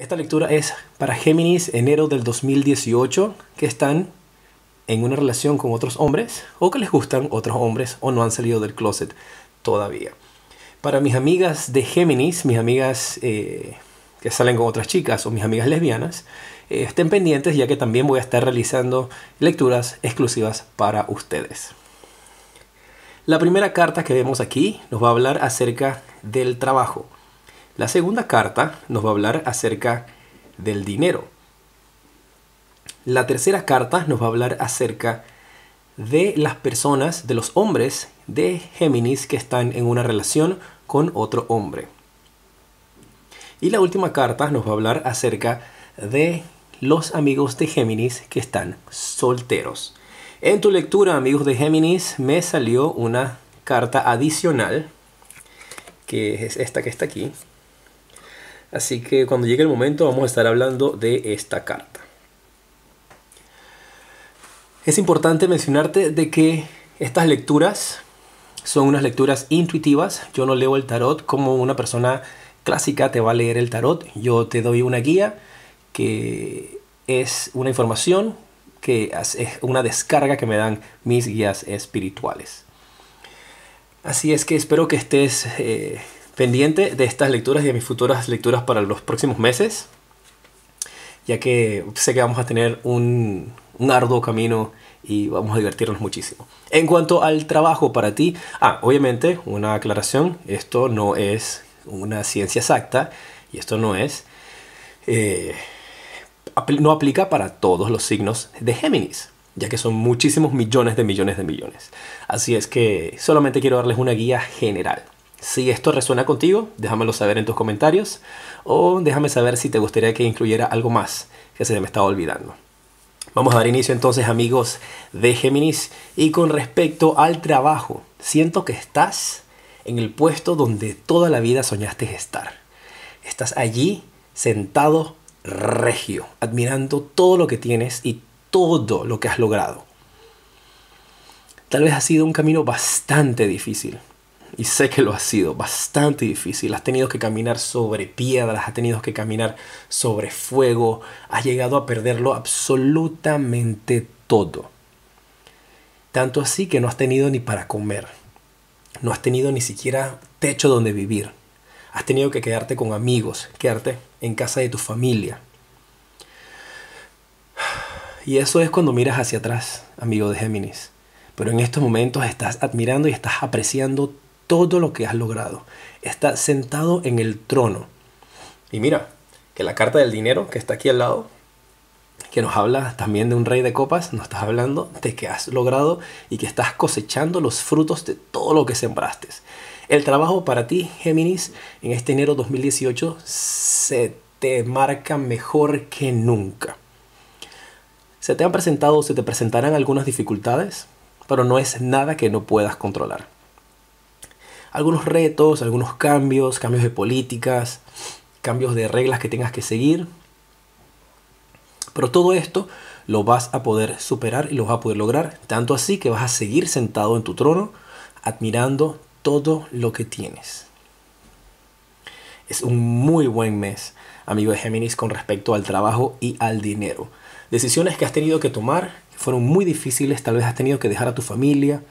Esta lectura es para Géminis enero del 2018 que están en una relación con otros hombres o que les gustan otros hombres o no han salido del closet todavía. Para mis amigas de Géminis, mis amigas eh, que salen con otras chicas o mis amigas lesbianas, eh, estén pendientes ya que también voy a estar realizando lecturas exclusivas para ustedes. La primera carta que vemos aquí nos va a hablar acerca del trabajo. La segunda carta nos va a hablar acerca del dinero. La tercera carta nos va a hablar acerca de las personas, de los hombres de Géminis que están en una relación con otro hombre. Y la última carta nos va a hablar acerca de los amigos de Géminis que están solteros. En tu lectura, amigos de Géminis, me salió una carta adicional, que es esta que está aquí, Así que cuando llegue el momento vamos a estar hablando de esta carta. Es importante mencionarte de que estas lecturas son unas lecturas intuitivas. Yo no leo el tarot como una persona clásica te va a leer el tarot. Yo te doy una guía que es una información que es una descarga que me dan mis guías espirituales. Así es que espero que estés eh, pendiente de estas lecturas y de mis futuras lecturas para los próximos meses, ya que sé que vamos a tener un, arduo camino y vamos a divertirnos muchísimo. En cuanto al trabajo para ti, ah, obviamente una aclaración, esto no es una ciencia exacta y esto no es... Eh, no aplica para todos los signos de Géminis, ya que son muchísimos millones de millones de millones. Así es que solamente quiero darles una guía general. Si esto resuena contigo, déjamelo saber en tus comentarios o déjame saber si te gustaría que incluyera algo más que se me estaba olvidando. Vamos a dar inicio entonces amigos de Géminis y con respecto al trabajo, siento que estás en el puesto donde toda la vida soñaste estar. Estás allí sentado regio, admirando todo lo que tienes y todo lo que has logrado. Tal vez ha sido un camino bastante difícil, y sé que lo ha sido bastante difícil. Has tenido que caminar sobre piedras, has tenido que caminar sobre fuego, has llegado a perderlo absolutamente todo. Tanto así que no has tenido ni para comer, no has tenido ni siquiera techo donde vivir. Has tenido que quedarte con amigos, quedarte en casa de tu familia. Y eso es cuando miras hacia atrás, amigo de Géminis. Pero en estos momentos estás admirando y estás apreciando todo lo que has logrado. Está sentado en el trono. Y mira, que la carta del dinero que está aquí al lado, que nos habla también de un rey de copas, nos estás hablando de que has logrado y que estás cosechando los frutos de todo lo que sembraste. El trabajo para ti, Géminis, en este enero 2018 se te marca mejor que nunca. Se te han presentado, se te presentarán algunas dificultades, pero no es nada que no puedas controlar algunos retos, algunos cambios, cambios de políticas, cambios de reglas que tengas que seguir. Pero todo esto lo vas a poder superar y lo vas a poder lograr, tanto así que vas a seguir sentado en tu trono admirando todo lo que tienes. Es un muy buen mes, amigo de Géminis, con respecto al trabajo y al dinero. Decisiones que has tenido que tomar fueron muy difíciles, tal vez has tenido que dejar a tu familia,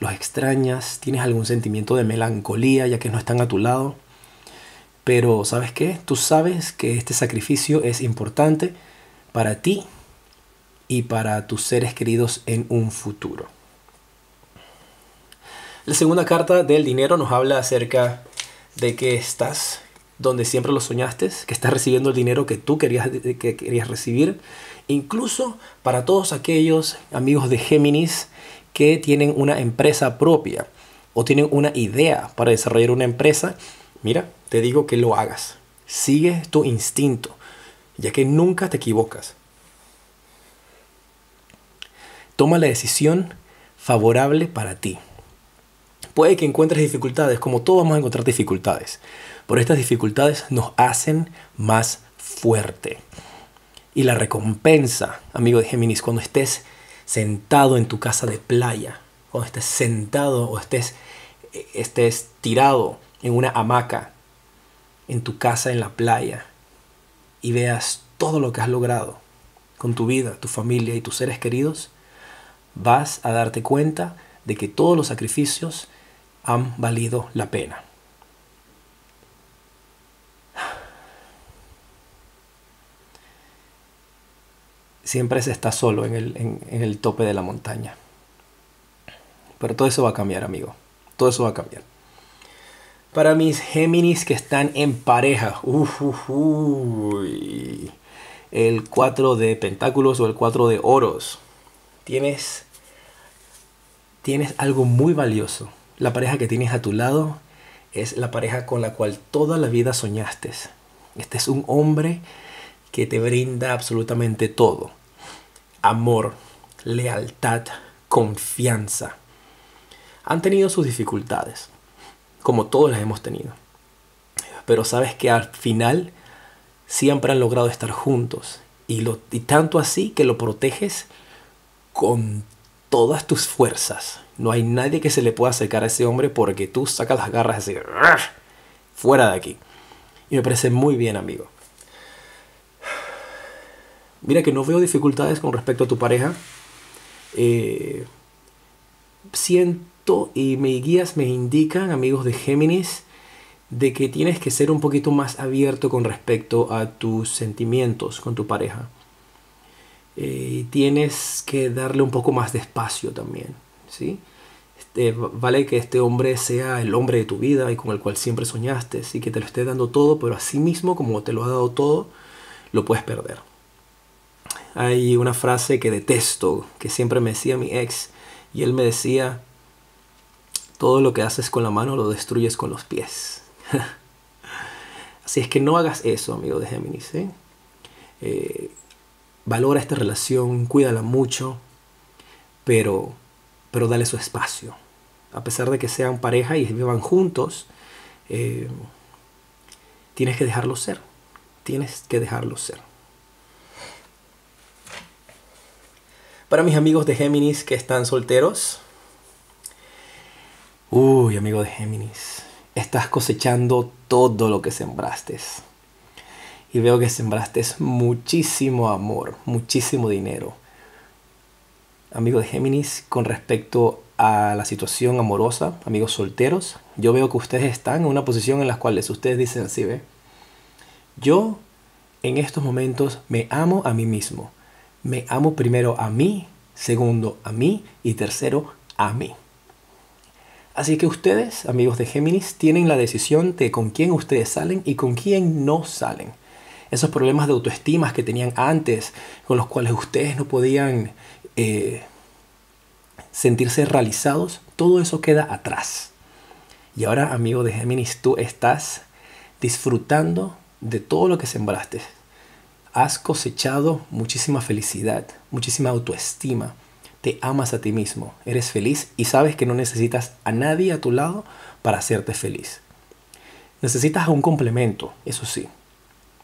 los extrañas, tienes algún sentimiento de melancolía ya que no están a tu lado. Pero ¿sabes qué? Tú sabes que este sacrificio es importante para ti y para tus seres queridos en un futuro. La segunda carta del dinero nos habla acerca de que estás donde siempre lo soñaste, que estás recibiendo el dinero que tú querías, que querías recibir. Incluso para todos aquellos amigos de Géminis que tienen una empresa propia o tienen una idea para desarrollar una empresa, mira, te digo que lo hagas. Sigue tu instinto, ya que nunca te equivocas. Toma la decisión favorable para ti. Puede que encuentres dificultades, como todos vamos a encontrar dificultades, pero estas dificultades nos hacen más fuerte. Y la recompensa, amigo de Géminis, cuando estés sentado en tu casa de playa, o estés sentado o estés, estés tirado en una hamaca en tu casa en la playa, y veas todo lo que has logrado con tu vida, tu familia y tus seres queridos, vas a darte cuenta de que todos los sacrificios han valido la pena. Siempre se está solo en el, en el tope de la montaña. Pero todo eso va a cambiar, amigo. Todo eso va a cambiar. Para mis Géminis que están en pareja. el 4 de pentáculos o el 4 de oros. Tienes, tienes algo muy valioso. La pareja que tienes a tu lado es la pareja con la cual toda la vida soñaste. Este es un hombre que te brinda absolutamente todo. Amor, lealtad, confianza han tenido sus dificultades, como todos las hemos tenido. Pero sabes que al final siempre han logrado estar juntos. Y, lo, y tanto así que lo proteges con todas tus fuerzas. No hay nadie que se le pueda acercar a ese hombre porque tú sacas las garras así, fuera de aquí. Y me parece muy bien, amigo. Mira que no veo dificultades con respecto a tu pareja. Eh, siento y mis guías me indican, amigos de Géminis, de que tienes que ser un poquito más abierto con respecto a tus sentimientos con tu pareja. Eh, tienes que darle un poco más de espacio también, ¿sí? Este, vale que este hombre sea el hombre de tu vida y con el cual siempre soñaste, y que te lo esté dando todo, pero así mismo como te lo ha dado todo, lo puedes perder. Hay una frase que detesto, que siempre me decía mi ex, y él me decía, todo lo que haces con la mano lo destruyes con los pies. Así es que no hagas eso, amigo de Géminis. ¿eh? Eh, valora esta relación, cuídala mucho, pero, pero dale su espacio. A pesar de que sean pareja y vivan juntos, eh, tienes que dejarlo ser. Tienes que dejarlo ser. Para mis amigos de Géminis que están solteros, Uy, amigo de Géminis, estás cosechando todo lo que sembraste. Y veo que sembraste muchísimo amor, muchísimo dinero. Amigo de Géminis, con respecto a la situación amorosa, amigos solteros, yo veo que ustedes están en una posición en la cual ustedes dicen así, ¿ve? Yo en estos momentos me amo a mí mismo. Me amo primero a mí, segundo a mí y tercero a mí. Así que ustedes, amigos de Géminis, tienen la decisión de con quién ustedes salen y con quién no salen. Esos problemas de autoestima que tenían antes, con los cuales ustedes no podían eh, sentirse realizados, todo eso queda atrás. Y ahora, amigo de Géminis, tú estás disfrutando de todo lo que sembraste. Has cosechado muchísima felicidad, muchísima autoestima, te amas a ti mismo, eres feliz y sabes que no necesitas a nadie a tu lado para hacerte feliz. Necesitas un complemento, eso sí,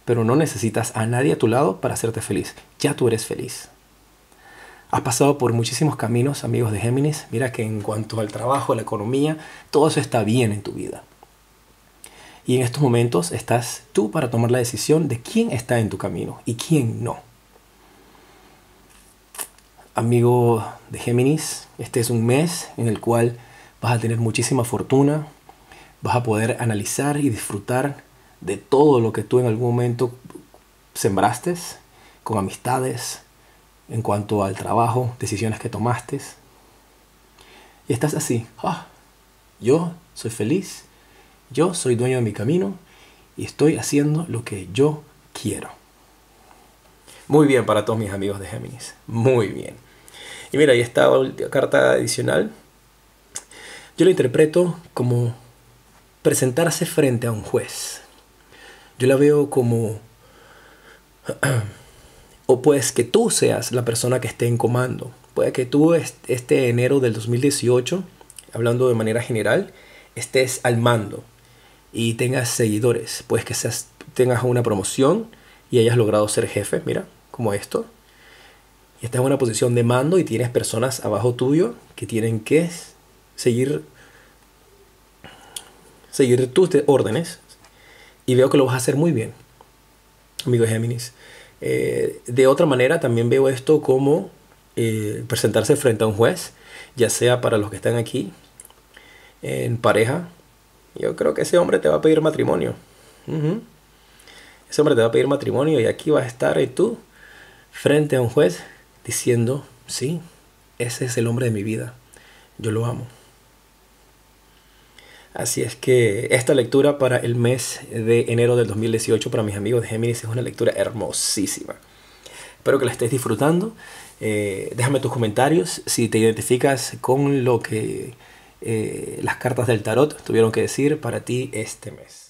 pero no necesitas a nadie a tu lado para hacerte feliz. Ya tú eres feliz. Has pasado por muchísimos caminos, amigos de Géminis. Mira que en cuanto al trabajo, la economía, todo eso está bien en tu vida. Y en estos momentos estás tú para tomar la decisión de quién está en tu camino y quién no amigo de Géminis, este es un mes en el cual vas a tener muchísima fortuna, vas a poder analizar y disfrutar de todo lo que tú en algún momento sembraste con amistades, en cuanto al trabajo, decisiones que tomaste. Y estás así, ah, yo soy feliz, yo soy dueño de mi camino y estoy haciendo lo que yo quiero. Muy bien para todos mis amigos de Géminis, muy bien. Y mira, está la carta adicional. Yo lo interpreto como presentarse frente a un juez. Yo la veo como... o pues que tú seas la persona que esté en comando. Puede que tú este enero del 2018, hablando de manera general, estés al mando y tengas seguidores. Pues que seas, tengas una promoción y hayas logrado ser jefe, mira, como esto y estás en una posición de mando y tienes personas abajo tuyo que tienen que seguir, seguir tus órdenes y veo que lo vas a hacer muy bien. amigo Géminis. Eh, de otra manera, también veo esto como eh, presentarse frente a un juez, ya sea para los que están aquí en pareja. Yo creo que ese hombre te va a pedir matrimonio. Ese hombre te va a pedir matrimonio y aquí vas a estar y tú frente a un juez diciendo, sí, ese es el hombre de mi vida. Yo lo amo. Así es que esta lectura para el mes de enero del 2018 para mis amigos de Géminis es una lectura hermosísima. Espero que la estés disfrutando. Eh, déjame tus comentarios si te identificas con lo que eh, las cartas del tarot tuvieron que decir para ti este mes.